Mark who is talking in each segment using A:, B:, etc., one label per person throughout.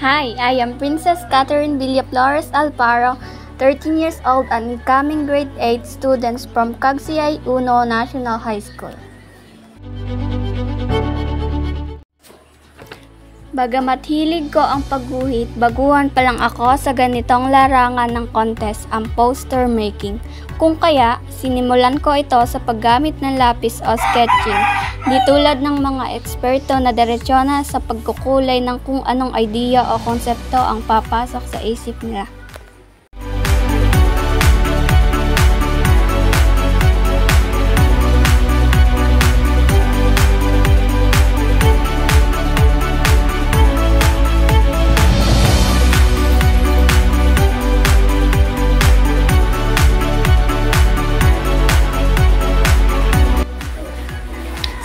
A: Hi, I am Princess Catherine Villaflores Alparo, 13 years old and incoming grade 8 students from Cagsiay Uno National High School. Bagamat hilig ko ang pagguhit, baguhan pa lang ako sa ganitong larangan ng contest, ang poster making. Kung kaya, sinimulan ko ito sa paggamit ng lapis o sketching, di tulad ng mga eksperto na diretsyo na sa pagkukulay ng kung anong idea o konsepto ang papasok sa isip nila.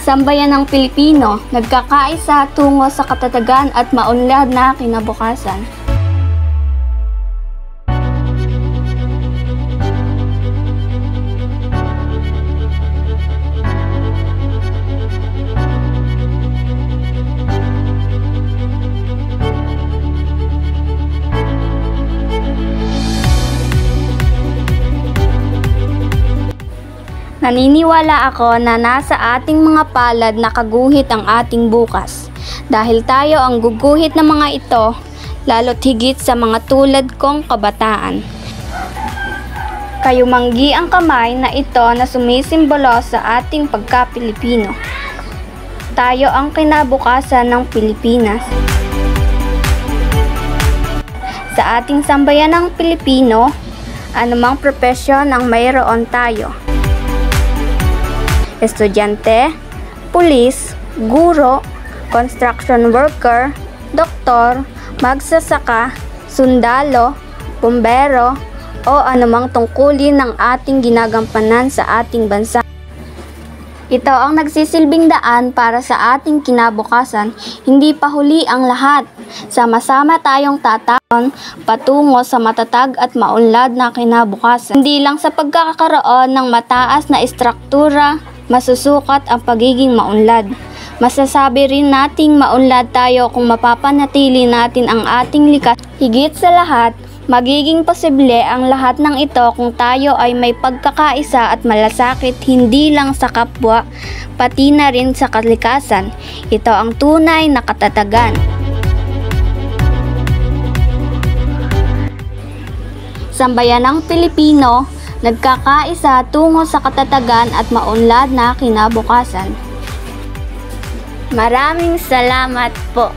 A: Sambayan ng Pilipino, nagkakaisa tungo sa katatagan at maunlad na kinabukasan. Naniniwala ako na nasa ating mga palad na kaguhit ang ating bukas. Dahil tayo ang guguhit ng mga ito, lalo't higit sa mga tulad kong kabataan. Kayumanggi ang kamay na ito na sumisimbolo sa ating pagka-Pilipino. Tayo ang kinabukasan ng Pilipinas. Sa ating sambayan ng Pilipino, anumang propesyon ang mayroon tayo estudyante, pulis, guro, construction worker, doktor, magsasaka, sundalo, pumbero, o anumang tungkulin ng ating ginagampanan sa ating bansa. Ito ang nagsisilbing daan para sa ating kinabukasan, hindi pa huli ang lahat. Sama-sama tayong tataon patungo sa matatag at maunlad na kinabukasan. Hindi lang sa pagkakaroon ng mataas na istruktura, masusukat ang pagiging maunlad. Masasabi rin nating maunlad tayo kung mapapanatili natin ang ating likas. Higit sa lahat, Magiging posible ang lahat ng ito kung tayo ay may pagkakaisa at malasakit hindi lang sa kapwa, pati na rin sa kalikasan. Ito ang tunay na katatagan. Sambayanang Pilipino, nagkakaisa tungo sa katatagan at maunlad na kinabukasan. Maraming salamat po.